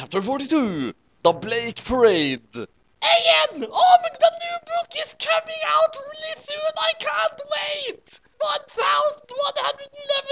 Chapter 42 The Blake Parade. Ian! Oh, the new book is coming out really soon! I can't wait! 1111!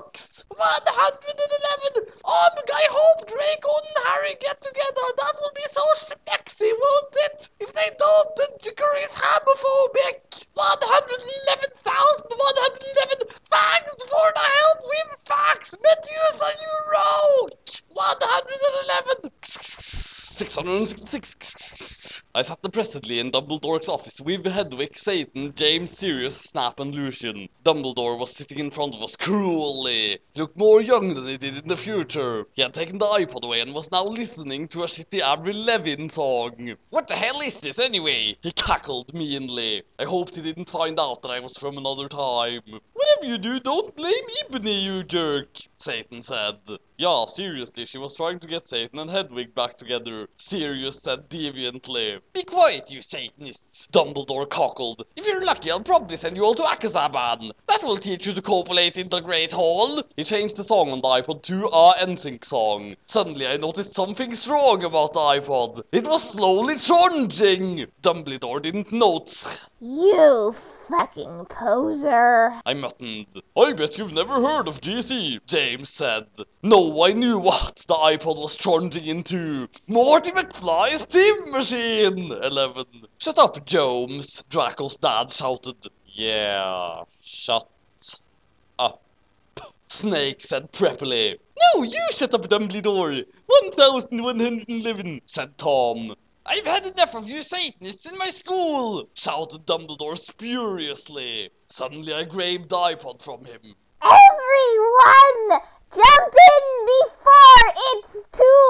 Horcrux! 111! Um, I hope Draco and Harry get together. That will be so smexy, won't it? If they don't, then Chicory is homophobic. 111,111 thanks for the help, Wimfax! Medusa, you rogue! 111! 666. I sat depressedly in Dumbledore's office with Hedwig, Satan, James, Sirius, Snap, and Lucian. Dumbledore was sitting in front of us cruelly. He looked more young than he did in the future. He had taken the iPod away and was now listening to a shitty Avril Lavigne song. What the hell is this anyway? He cackled meanly. I hoped he didn't find out that I was from another time. Whatever you do, don't blame Ebony, you jerk, Satan said. Yeah, seriously, she was trying to get Satan and Hedwig back together. Sirius said deviantly. Be quiet, you Satanists, Dumbledore cockled. If you're lucky, I'll probably send you all to Akazaban. That will teach you to copulate in the Great Hall. He changed the song on the iPod to a NSYNC song. Suddenly, I noticed something strong about the iPod. It was slowly changing. Dumbledore didn't notice. You fucking poser. I muttered. I bet you've never heard of GC, James said. No, I knew what the iPod was changing into. Morty McFly's Steam Machine! 11. Shut up, Jones, Draco's dad shouted. Yeah, shut up. Snake said preppily. No, you shut up, Dumbledore. 1111, said Tom. I've had enough of you Satanists in my school! shouted Dumbledore furiously. Suddenly I grabbed iPod from him. Everyone, jump in before it's too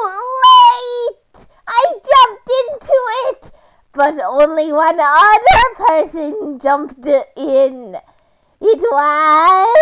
late! I jumped into it, but only one other person jumped in. It was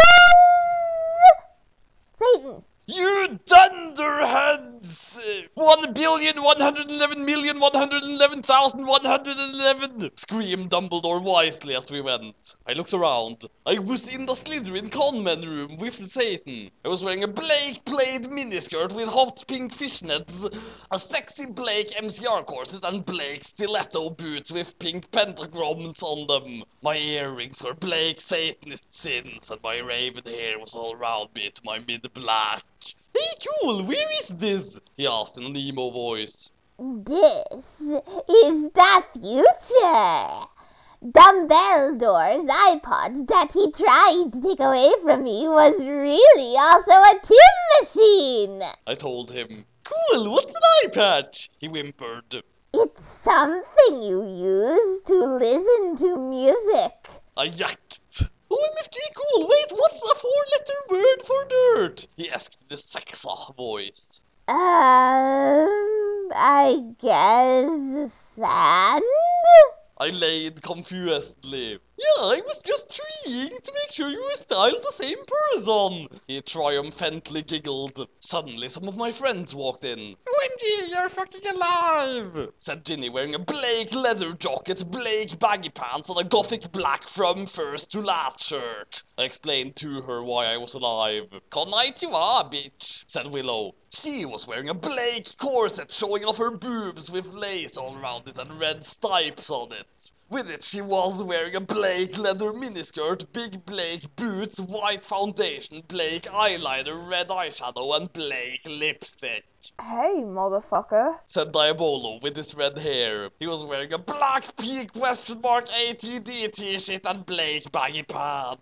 Satan. You dunderheads! One billion one hundred eleven million one hundred eleven thousand one hundred eleven! screamed Dumbledore wisely as we went. I looked around. I was in the Slytherin conman room with Satan. I was wearing a Blake Blade miniskirt with hot pink fishnets, a sexy Blake MCR corset, and Blake stiletto boots with pink pentagrams on them. My earrings were Blake Satanist sins, and my raven hair was all around me to my mid-black. Hey, cool, where is this? He asked in an emo voice. This is the future. Dumbledore's iPod that he tried to take away from me was really also a tin machine. I told him. Cool, what's an eye patch? He whimpered. It's something you use to listen to music. I yucked. OMFG cool, wait, what's a four-letter word for dirt? He asked in a Saxa voice. Um, I guess sand? I laid confusedly. Yeah, I was just trying to make sure you were still the same person. He triumphantly giggled. Suddenly, some of my friends walked in. Wendy, you're fucking alive, said Ginny, wearing a Blake leather jacket, Blake baggy pants, and a gothic black from first to last shirt. I explained to her why I was alive. Konnichiwa, bitch, said Willow. She was wearing a Blake corset showing off her boobs with lace all around it and red stripes on it. With it, she was wearing a Blake leather miniskirt, big Blake boots, white foundation, Blake eyeliner, red eyeshadow, and Blake lipstick. Hey, motherfucker. Said Diabolo with his red hair. He was wearing a black P question mark ATD t-shirt and Blake baggy pants.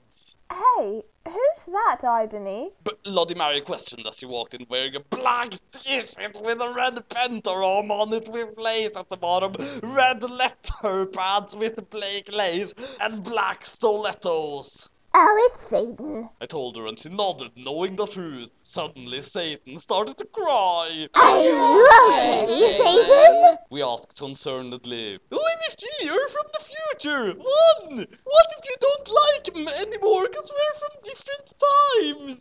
Hey, who's that, Ibony? But Lottie Mary questioned as she walked in wearing a black t-shirt with a red pentagram on it with lace at the bottom, red letter pads with black lace, and black stilettos. Oh, it's Satan. I told her and she nodded, knowing the truth. Suddenly, Satan started to cry. Are you okay, Satan? We asked concernedly. OMFG next year from the future. One. What if you don't like him anymore because we're from different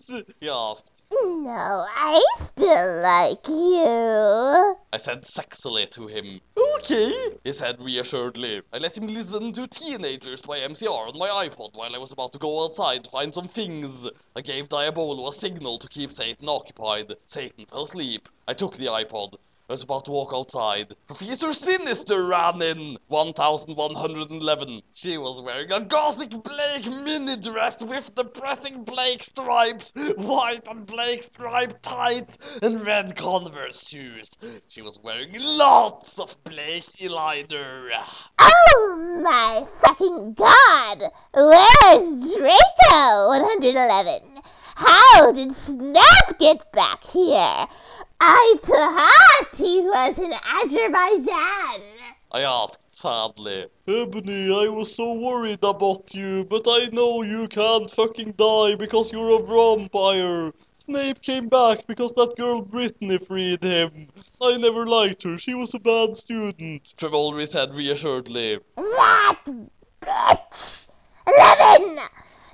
times? He asked. No, I still like you. I said sexily to him. Okay, he said reassuredly. I let him listen to Teenagers by MCR on my iPod while I was about to go outside to find some things. I gave Diabolo a signal to keep Satan occupied. Satan fell asleep. I took the iPod. I was about to walk outside. Professor Sinister ran in! 1111. She was wearing a gothic Blake mini dress with depressing Blake stripes, white and Blake striped tights, and red Converse shoes. She was wearing lots of Blake eyeliner. Oh my fucking god! Where's Draco 111? How did Snap get back here? I thought he was in Azerbaijan. I asked sadly. Ebony, I was so worried about you, but I know you can't fucking die because you're a vampire. Snape came back because that girl Brittany freed him. I never liked her, she was a bad student. Trevolry said reassuredly. What bitch! Eleven!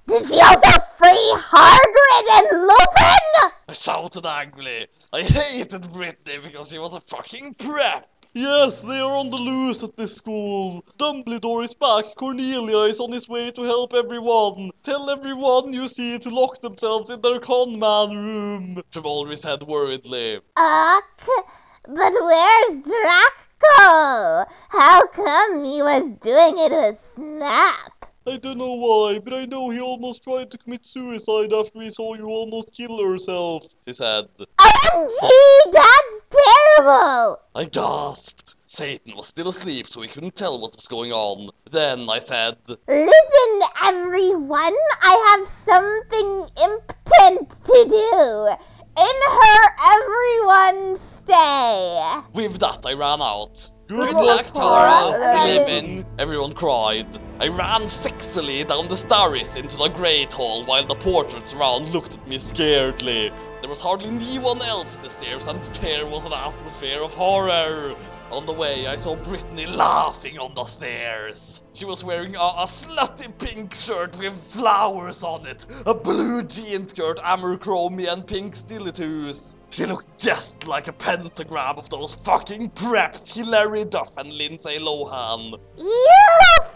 Did she also free Hargrid and Lupin? I shouted angrily. I hated Brittany because she was a fucking prep. Yes, they are on the loose at this school. Dumbledore is back. Cornelia is on his way to help everyone. Tell everyone you see to lock themselves in their con man room. Trevolry said worriedly. Ah, Ugh, but where's Draco? How come he was doing it with Snap? I don't know why, but I know he almost tried to commit suicide after he saw you almost kill herself, she said. OMG, that's terrible! I gasped. Satan was still asleep, so he couldn't tell what was going on. Then I said, Listen, everyone, I have something impotent to do. In her, everyone stay. With that, I ran out. Good Good luck, luck, Tara. Tara. Eleven. Everyone cried. I ran sexily down the stairs into the Great Hall while the portraits around looked at me scaredly. There was hardly anyone else in the stairs, and there was an atmosphere of horror. On the way, I saw Brittany laughing on the stairs. She was wearing a, a slutty pink shirt with flowers on it, a blue jean skirt, Abercrombie, and pink stilettos. She looked just like a pentagram of those fucking preps, Hilary Duff and Lindsay Lohan. You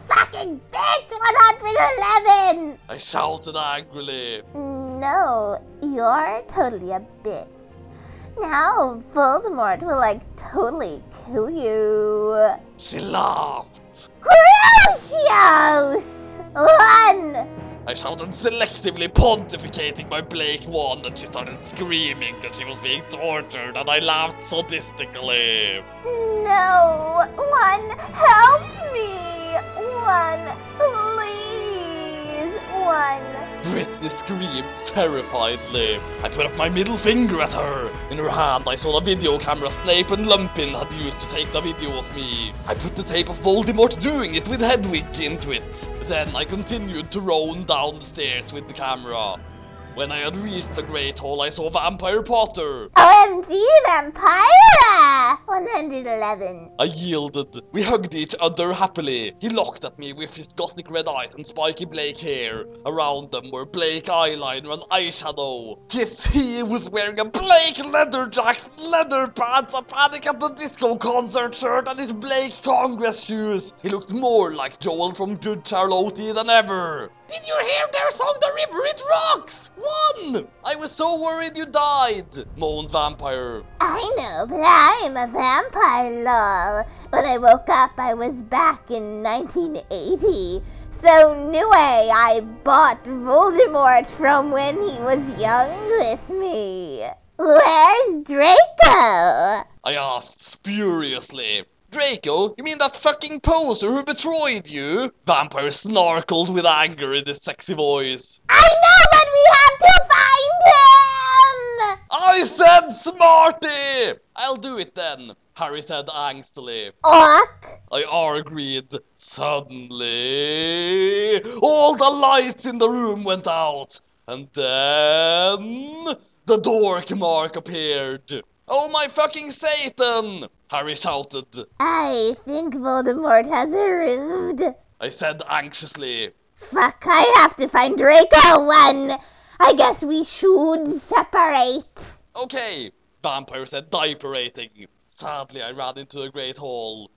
fucking bitch, 111! I shouted angrily. No, you're totally a bitch. Now Voldemort will like totally kill you. She laughed. Crucius! One! I shouted selectively pontificating my Blake wand and she started screaming that she was being tortured and I laughed sadistically. No! One, help me! One. Brittany screamed terrifiedly. I put up my middle finger at her. In her hand, I saw the video camera Snape and Lumpin had used to take the video of me. I put the tape of Voldemort doing it with Hedwig into it. Then I continued to roam down the stairs with the camera. When I had reached the Great Hall, I saw Vampire Potter. OMG, Vampira! 111. I yielded. We hugged each other happily. He looked at me with his gothic red eyes and spiky Blake hair. Around them were Blake eyeliner and eyeshadow. Yes, he was wearing a Blake leather jacket, leather pants, a Panic at the Disco concert shirt, and his Blake Congress shoes. He looked more like Joel from Good Charlotte than ever. Did you hear their song The River It Rocks? One! I was so worried you died, moaned Vampire. I know, but I'm a vampire, lol. When I woke up, I was back in 1980. So, way, I bought Voldemort from when he was young with me. Where's Draco? I asked spuriously. Draco, you mean that fucking poser who betrayed you? Vampire snarkled with anger in his sexy voice. I know, but we have to find him! I said smarty! I'll do it then, Harry said angstily. Ock? I agreed. Suddenly, all the lights in the room went out. And then, the dork mark appeared. Oh my fucking Satan! Harry shouted. I think Voldemort has arrived. I said anxiously. Fuck, I have to find Draco one. I guess we should separate. Okay, Vampire said, diaperating. Sadly, I ran into a great hall.